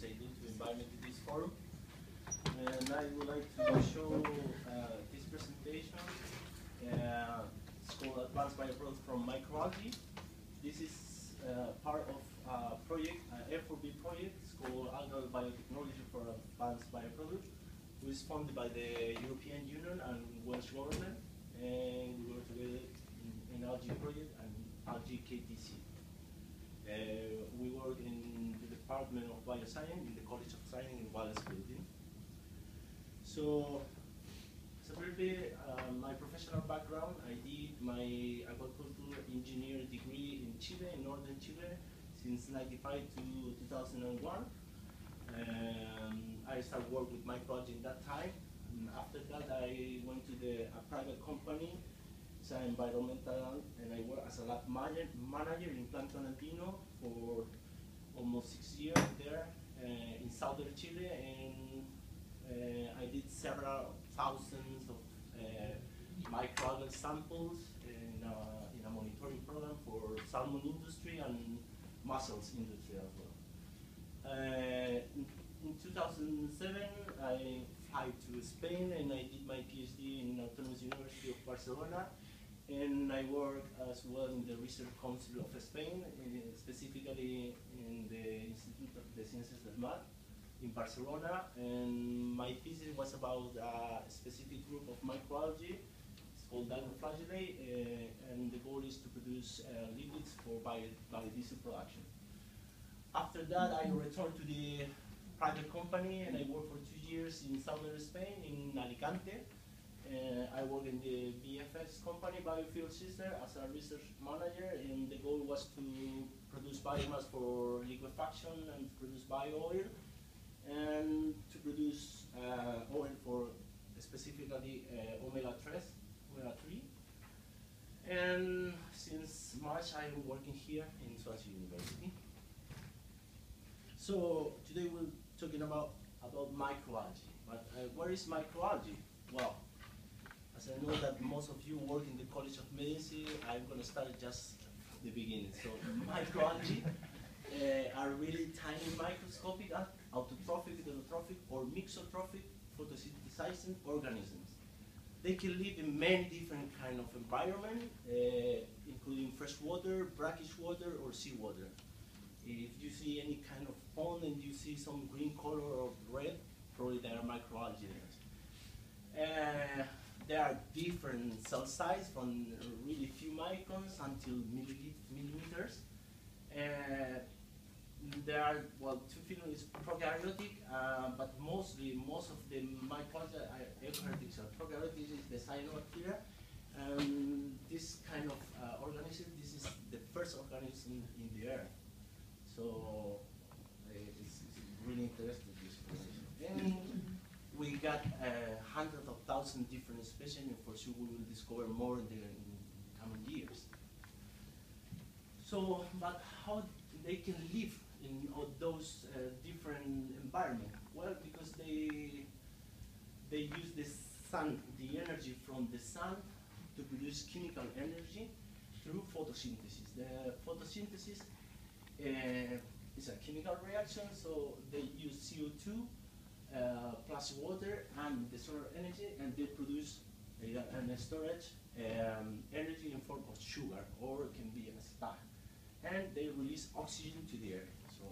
Saidu to to this forum. And I would like to show uh, this presentation. Uh, it's called Advanced Bioproducts from Microalgae. This is uh, part of a project, an F4B project. It's called Algal Biotechnology for Advanced Bioproducts, which is funded by the European Union and Welsh government. And we work together in, EnAlgae project and algae KTC. Uh, we work in Department of Bioscience in the College of Science in Wallace Building. So, briefly, uh, my professional background, I did my agricultural engineer degree in Chile, in northern Chile, since 95 to 2001. Um, I started work with microalgae in that time. And after that, I went to the, a private company it's an environmental, and I work as a lab manager, in Plankton Andino for almost six years there uh, in southern Chile, and uh, I did several thousands of uh, microalgal samples in, uh, in a monitoring program for salmon industry and mussels industry as well. Uh, in, in 2007, I flew to Spain and I did my PhD in Autonomous University of Barcelona and I work as well in the Research Council of Spain, specifically in the Institute of the Ciencias del Mar in Barcelona. And my thesis was about a specific group of microalgae. It's called Dinoflagellae, uh, and the goal is to produce uh, lipids for bio biodiesel production. After that, I returned to the private company and I worked for two years in southern Spain, in Alicante. Uh, I work in the BFS company, Biofuel Systems, as a research manager, and the goal was to produce biomass for liquefaction and produce bio oil, and to produce uh, oil for specifically uh, omega 3, omega 3. And since March, I'm working here in Swansea University. So today we're talking about about microalgae. But uh, what is microalgae? Well, I know that most of you work in the College of Medicine, I'm going to start just the beginning. So microalgae uh, are really tiny microscopic, uh, autotrophic, heterotrophic, or mixotrophic photosynthesizing organisms. They can live in many different kind of environment, uh, including freshwater, brackish water, or seawater. If you see any kind of pond and you see some green color or red, probably there are microalgae. Uh, there are different cell size from really few microns until millimeters. Uh, there are, well, two phylum is prokaryotic, uh, but mostly, most of the microalgae are eukaryotic. So prokaryotic is the cyanobacteria. Um, this kind of uh, organism, this is the first organism in the earth. So uh, it's, it's, really interesting, this information. And we got uh, thousands different species, and for sure we will discover more in the, in the coming years. So, but how they can live in those uh, different environments? Well, because they they use the sun, the energy from the sun, to produce chemical energy through photosynthesis. The photosynthesis uh, is a chemical reaction, so they use CO2 uh, plus water and the solar energy, and they produce a, a storage um, energy in form of sugar, or it can be a starch. And they release oxygen to the air. So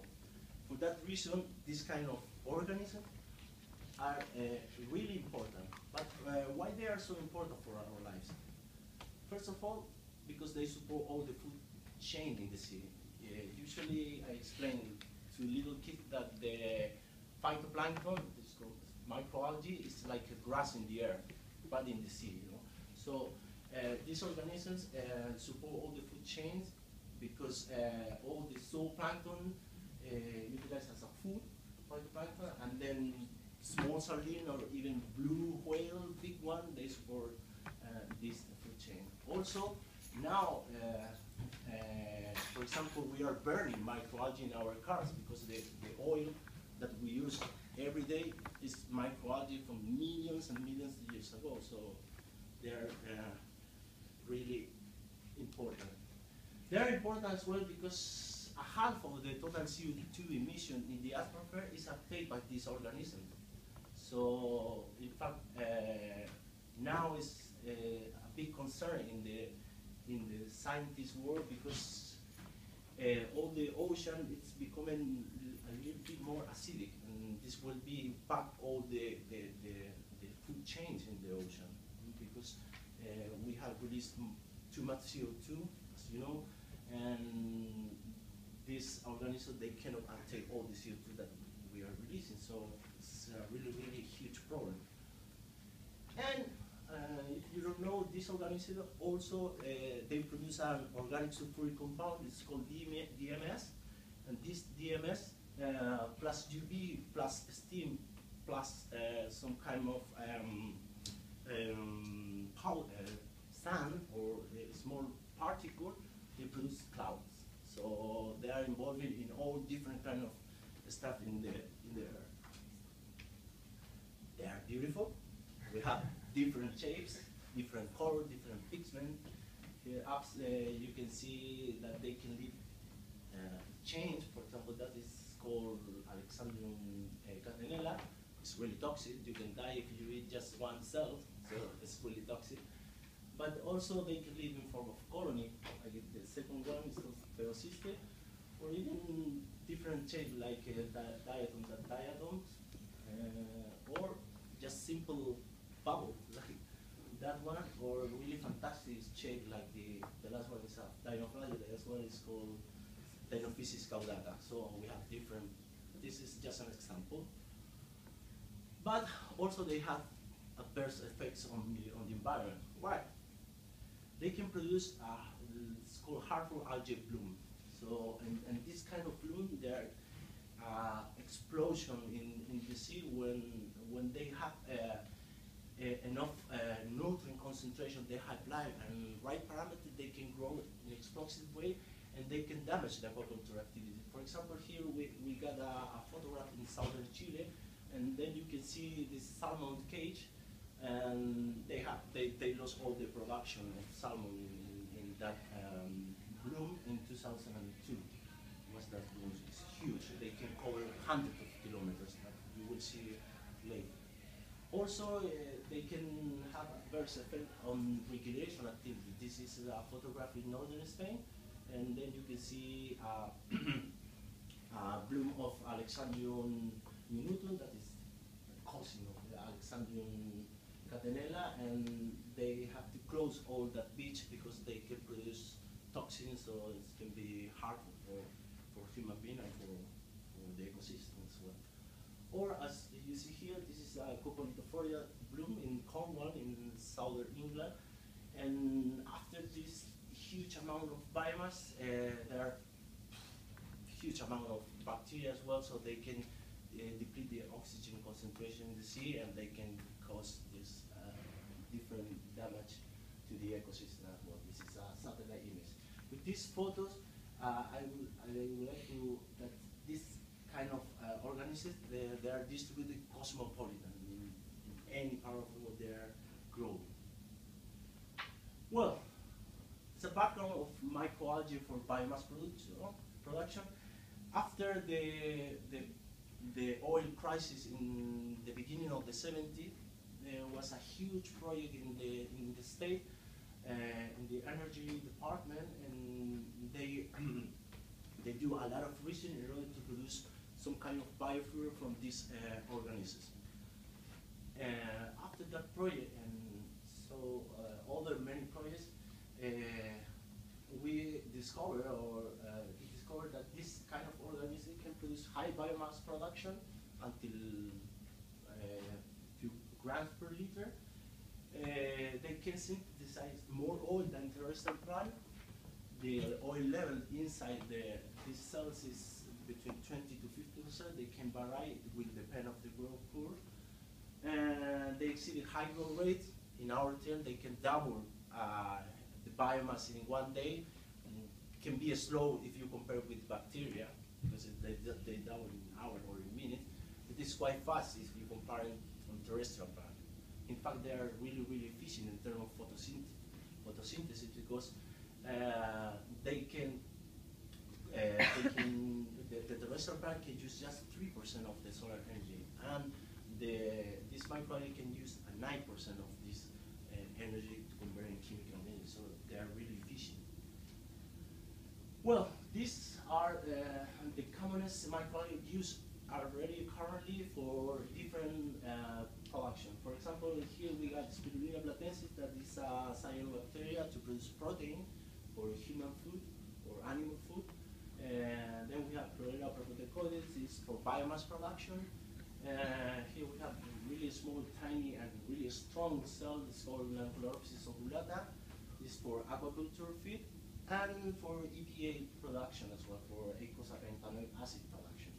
for that reason, this kind of organisms are uh, really important. But uh, why they are so important for our lives? First of all, because they support all the food chain in the city. Uh, usually I explain to little kids that the phytoplankton, it's called microalgae, is like grass in the air, but in the sea. You know? So uh, these organisms uh, support all the food chains because uh, all the zooplankton uh, utilized as a food, phytoplankton, and then small sardine or even blue whale, big one, they support uh, this food chain. Also, now, uh, for example, we are burning microalgae in our cars because the, the oil that we use every day is microalgae from millions and millions of years ago. So they're uh, really important. They're important as well because a half of the total CO2 emission in the atmosphere is paid by this organism. So in fact, uh, now is uh, a big concern in the in the scientist world because all the ocean it's becoming a little bit more acidic, and this will be impact all the the, the, the food chains in the ocean because uh, we have released too much CO2, as you know, and these organisms they cannot take all the CO2 that we are releasing, so it's a really really huge problem. And uh, you don't know, this organism also, uh, they produce an organic sulfuric compound, it's called DMS, and this DMS uh, plus UV plus steam plus uh, some kind of um, um, powder, sand or small particle, they produce clouds. So they are involved in all different kind of stuff in the in the earth. They are beautiful. We have different shapes, different color, different pigment. Here up uh, you can see that they can leave uh, change. For example, that is called Alexandrium uh, catenella. It's really toxic. You can die if you eat just one cell, so it's really toxic. But also they can live in form of colony. The second one is called Phaeocystis, or even different shape like uh, di diatoms and diatoms, uh, or just simple bubble like that one, or really fantastic shape like the, the last one is a dinoflagellate, last one is called Dinophysis caudata. So we have different, this is just an example. But also they have adverse effects on the, on the environment. Why? They can produce, a, it's called harmful algae bloom. So, and, and this kind of bloom, there uh, explosion in, in the sea when, when they have uh, enough nutrient concentration, they have life and right parameter, they can grow in an explosive way and they can damage the aquaculture activity. For example, here we, we got a, a, photograph in southern Chile and then you can see this salmon cage and they have they, they lost all the production of salmon in, in that um, bloom in 2002. Was that bloom? It's huge. They can cover hundreds of kilometers. That you will see later. Also, uh, they can have adverse effect on recreation activity. This is a photograph in northern Spain, and then you can see uh, a bloom of Alexandrium minutum, that is cousin of the Alexandrium catenella, and they have to close all that beach because they can produce toxins, so it can be harmful for, for human being and for, for the ecosystem. Or as you see here, this is a Coccolithophora bloom in Cornwall in southern England. And after this huge amount of biomass, uh, there are huge amount of bacteria as well, so they can uh, deplete the oxygen concentration in the sea and they can cause this uh, different damage to the ecosystem as well. This is a satellite image. With these photos, uh, I, will, I would like to, that this kind of uh, organisms, they, they are distributed cosmopolitan in, in any part of the world they are growing. Well, it's a background of microalgae for biomass production. production. After the, the, the oil crisis in the beginning of the 70s, there was a huge project in the, in the state, uh, in the energy department, and they, they do a lot of research in order to produce some kind of biofuel from these uh, organisms. Uh, after that project, and so uh, other many projects, uh, we discovered or uh, discovered that this kind of organism can produce high biomass production until few grams per liter. they can synthesize more oil than terrestrial plant. The oil level inside the, cells is between 20 to 50 percent. They can vary, it will depend of the growth curve. And they exceed high growth rates. In our term, they can double uh, the biomass in one day. And can be slow if you compare with bacteria, because they, they double in an hour or a minute. It is quite fast if you compare it on terrestrial plant. In fact, they are really, really efficient in terms of photosynthesis, photosynthesis because uh, they can uh, uh, taking the, the terrestrial can use just 3% of the solar energy, and the, this microalgae can use 9% of this uh, energy to convert in chemical energy, so they are really efficient. Well, these are uh, the commonest microalgae used already currently for different uh, production. For example, here we got Spirulina platensis, that is a cyanobacteria to produce protein for human food or animal food. And have is for biomass production. Uh, here we have really small, tiny, and really strong cell. It's called Chloropsis oculata. This is for aquaculture feed and for EPA production as well, for eicosapentaenoic acid production.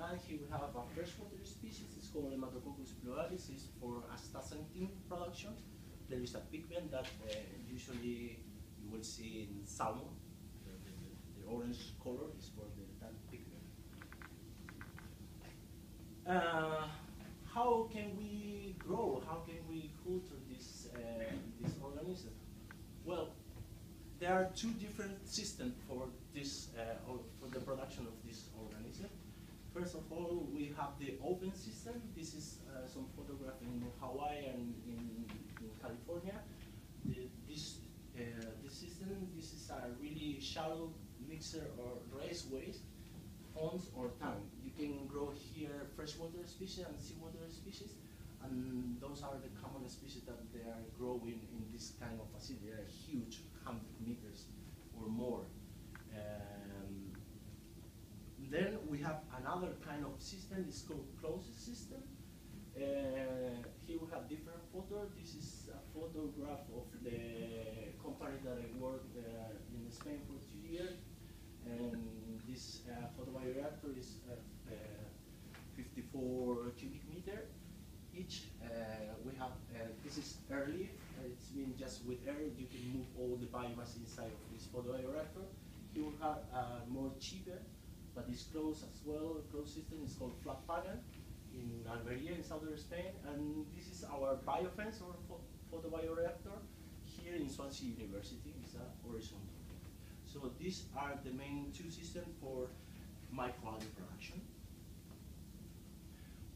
And here we have a freshwater species, it's called Hematococcus pluvialis, it's for astaxanthin production. There is a pigment that uh, usually you will see in salmon. The, the, the orange color is for the, that pigment. Uh, how can we grow? How can we culture this, uh, this organism? Well, there are two different systems for this uh, for the production of this organism. First of all, we have the open system. This is uh, some photograph in Hawaii and in, in California. The, this uh, this system, this is a really shallow mixer or raceways, ponds or tank. You can grow here freshwater species and seawater species, and those are the common species that they are growing in this kind of facility. They are huge 100 meters or more. Um, then we have another kind of system, it's called closed system. Uh, here we have different photos. This is a photograph of the company that I worked uh, in Spain for two years. And this uh, photobioreactor is uh, uh, 54 cubic meter each. Uh, we have, this is early it's been just with air, you can move all the biomass inside of this photobioreactor. Here we have uh, more cheaper, but it's closed as well. Closed system is called flat panel in Almeria in southern Spain, and this is our biofence or photobioreactor here in Swansea University. It's a horizontal. So these are the main two systems for microalgae production.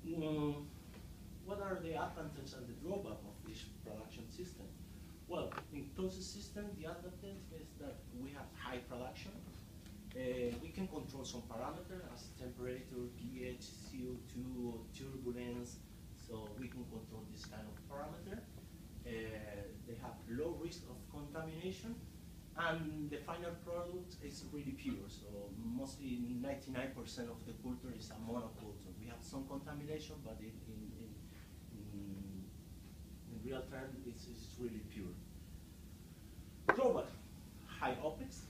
Um, what are the advantages and the drawback of this production system? Well, in closed system, the advantage is that we have high production. Uh, we can control some parameters as temperature, pH, CO2, turbulence, so we can control this kind of parameter. Uh, they have low risk of contamination, and the final product is really pure. So mostly 99% of the culture is a monoculture. We have some contamination, but in, in, in real term, it's, it's really pure. Global, high OPEX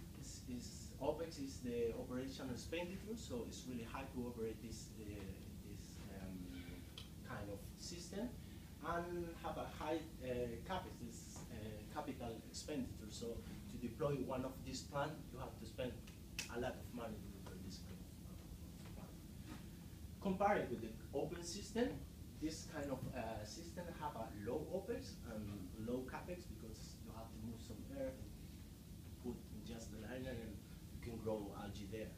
OPEX is the operational expenditure, so it's really high to operate this, uh, this um, kind of system, and have a high uh, uh, capital expenditure. So deploy one of these plants, you have to spend a lot of money to deploy this kind of plant. Compared with the open system, this kind of uh, system have a low OPEX and low CAPEX because you have to move some earth, put just the liner and you can grow algae there.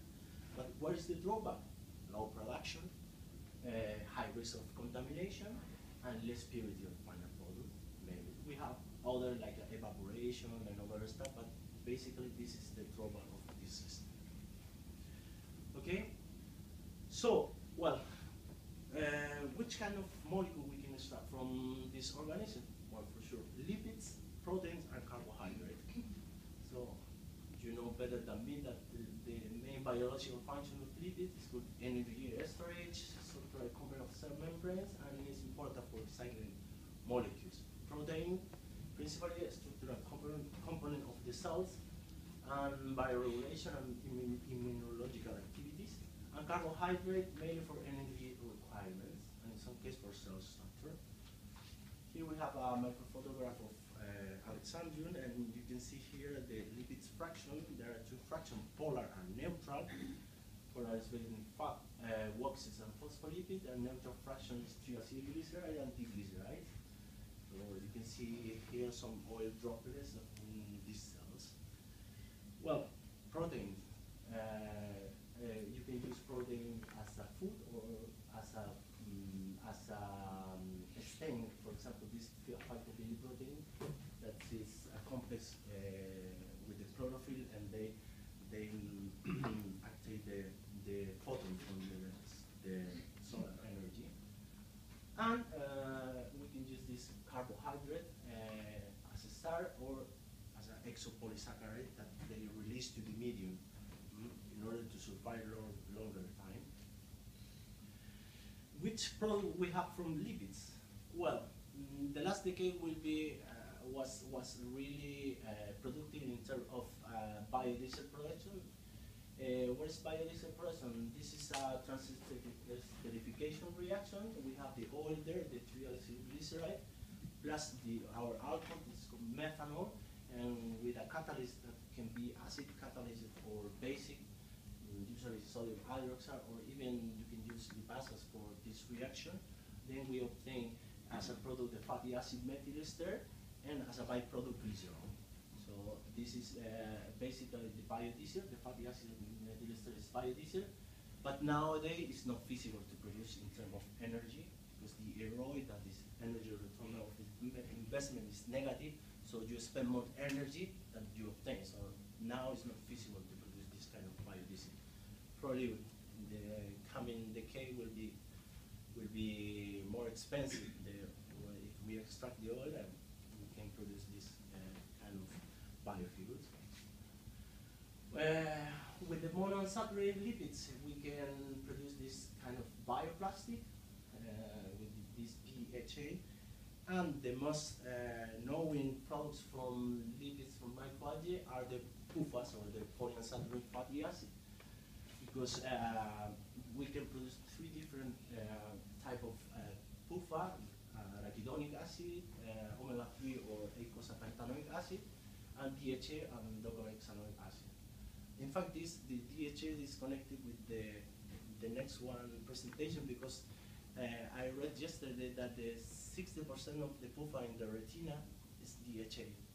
But what is the drawback? Low production, uh, high risk of contamination, and less purity of final product. Maybe we have other like evaporation and other stuff, but basically this is the drawback of this system. Okay? So, well, uh, which kind of molecule we can extract from this organism? Well, for sure, lipids, proteins, and carbohydrates. So you know better than me that the, the main biological function of lipids is good energy storage, structural component of cell membranes, and it's important for recycling molecules. Protein, principally a structural component, component of the cells, and bioregulation and immun immunological activities, and carbohydrate mainly for energy requirements, and in some case for cell structure. Here we have a microphotograph of uh, Alexandrium, and you can see here the lipids fraction. There are two fractions, polar and neutral. Polar is between fat, uh, waxes and phospholipid, and neutral fraction is triacylglyceride and triglyceride. You can see here some oil droplets in these cells. Well, protein. Uh, exopolysaccharide that they release to the medium mm, in order to survive long, longer time. Which product we have from lipids? Well, mm, the last decade will be uh, was was really uh, productive in terms of uh, biodiesel production. Uh, what is biodiesel production? This is a transesterification reaction. We have the oil there, the triacylglyceride, plus the our alcohol, this is called methanol, and with a catalyst that can be acid catalyst or basic, usually sodium hydroxide, or even you can use lipasas for this reaction. Then we obtain as a product the fatty acid methyl ester and as a byproduct glycerol. So this is uh, basically the biodiesel, the fatty acid methyl ester is biodiesel, but nowadays it's not feasible to produce in terms of energy because the ROI, that is energy return of investment is negative, so you spend more energy than you obtain. So now it's not feasible to produce this kind of biodiesel. Probably the coming decade will be will be more expensive. The, if we extract the oil, and we can produce this uh, kind of biofuels. Uh, with the monounsaturated lipids, we can produce this kind of bioplastic uh, with this PHA. And the most uh, known products from lipids from microalgae are the PUFAs or the polyunsaturated fatty acid because uh, we can produce three different uh, type of uh, PUFA, uh, arachidonic acid, uh, omega-3 or eicosapentaenoic acid, and DHA and docosahexaenoic acid. In fact, this the DHA is connected with the the next one presentation because uh, I read yesterday that the 60% of the PUFA in the retina is DHA.